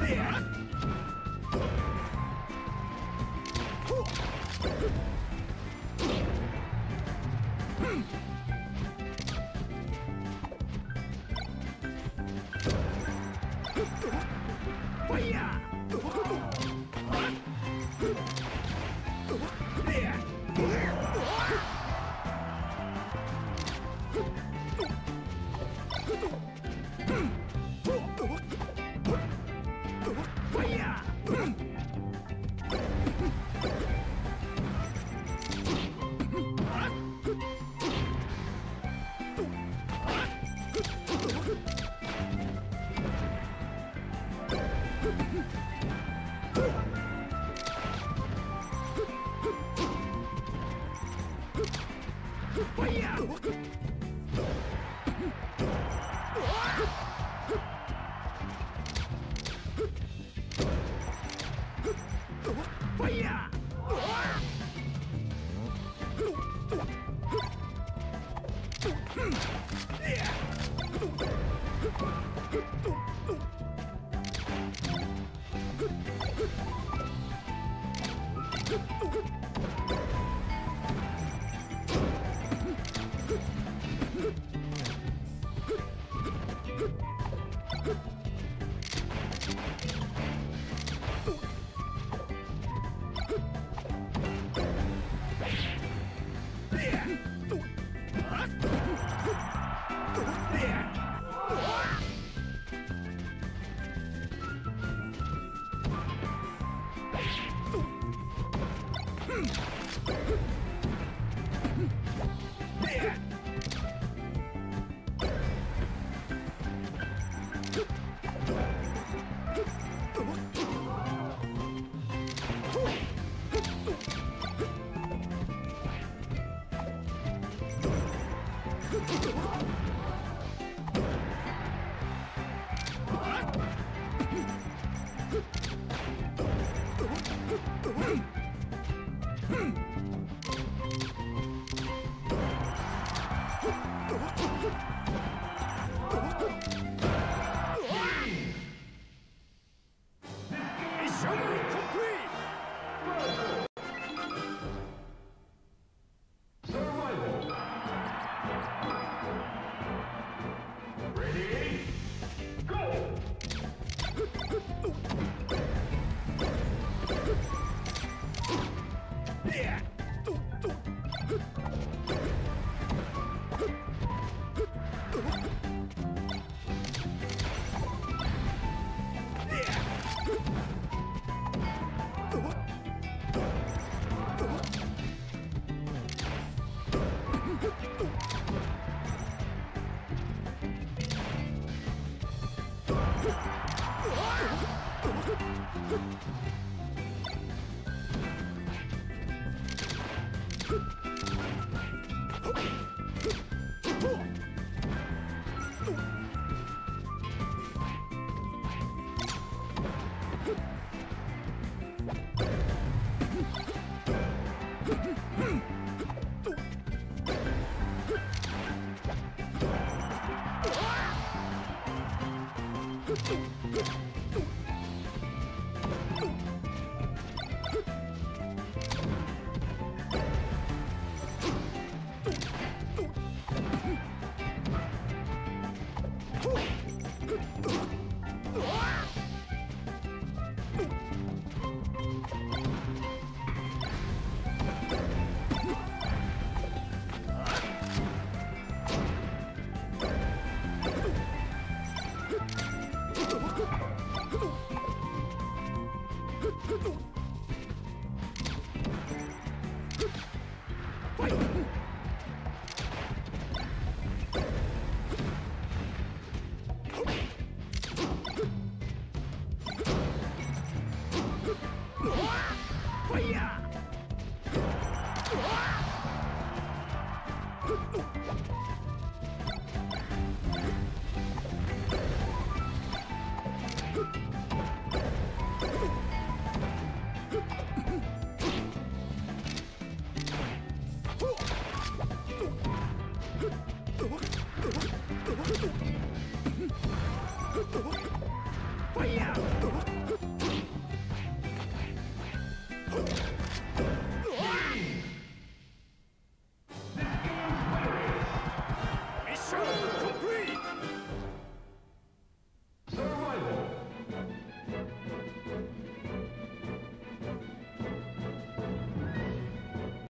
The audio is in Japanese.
Yeah! Hmm. Hmm. Ha ha ha! Dudu. True.